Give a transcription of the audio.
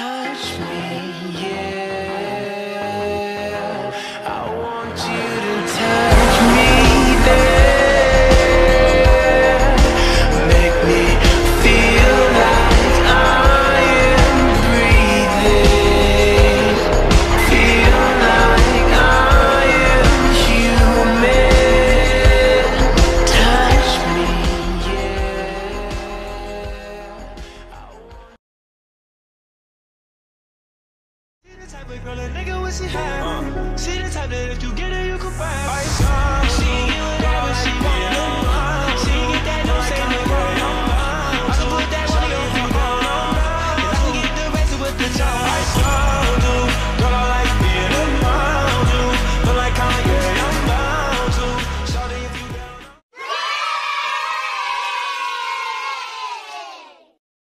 touch me, type girl nigga the type that if you get her, you can buy. I saw she she want. More. She get that. I put that on the phone I can get the with the